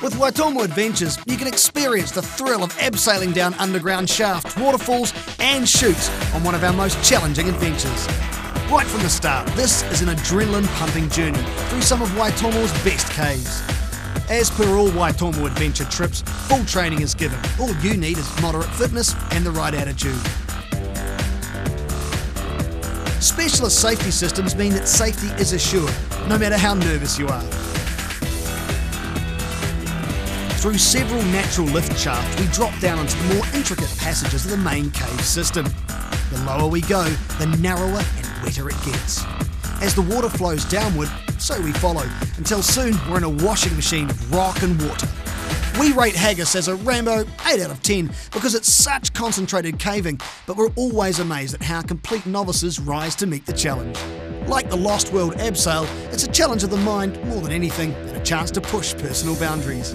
With Waitomo Adventures, you can experience the thrill of abseiling down underground shafts, waterfalls, and chutes on one of our most challenging adventures. Right from the start, this is an adrenaline pumping journey through some of Waitomo's best caves. As per all Waitomo adventure trips, full training is given. All you need is moderate fitness and the right attitude. Specialist safety systems mean that safety is assured, no matter how nervous you are. Through several natural lift shafts, we drop down into the more intricate passages of the main cave system. The lower we go, the narrower and wetter it gets. As the water flows downward, so we follow, until soon we're in a washing machine of rock and water. We rate Haggas as a Rambo 8 out of 10 because it's such concentrated caving, but we're always amazed at how complete novices rise to meet the challenge. Like the Lost World Abseil, it's a challenge of the mind more than anything and a chance to push personal boundaries.